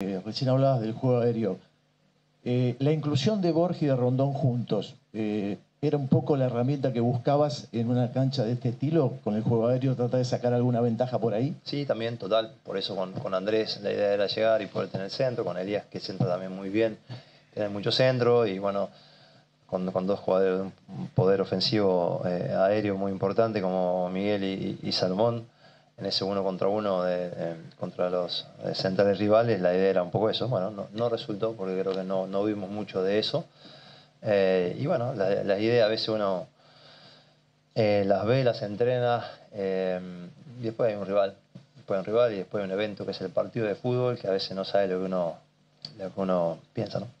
Eh, recién hablabas del juego aéreo. Eh, la inclusión de Borges y de Rondón juntos, eh, ¿era un poco la herramienta que buscabas en una cancha de este estilo? Con el juego aéreo, tratar de sacar alguna ventaja por ahí. Sí, también, total. Por eso con, Andrés la idea era llegar y poder tener centro, con Elías que centra también muy bien, tiene mucho centro y bueno, con, dos jugadores de un poder ofensivo aéreo muy importante como Miguel y, y Salomón en ese uno contra uno contra los eh, centrales rivales, la idea era un poco eso. Bueno, no, resultó porque creo que no, no vimos mucho de eso. Eh, y bueno, las la ideas a veces uno eh, las ve, las entrena y después hay un rival. Después hay un rival y después hay un evento que es el partido de fútbol que a veces no sabe lo que uno, lo que uno piensa, ¿no?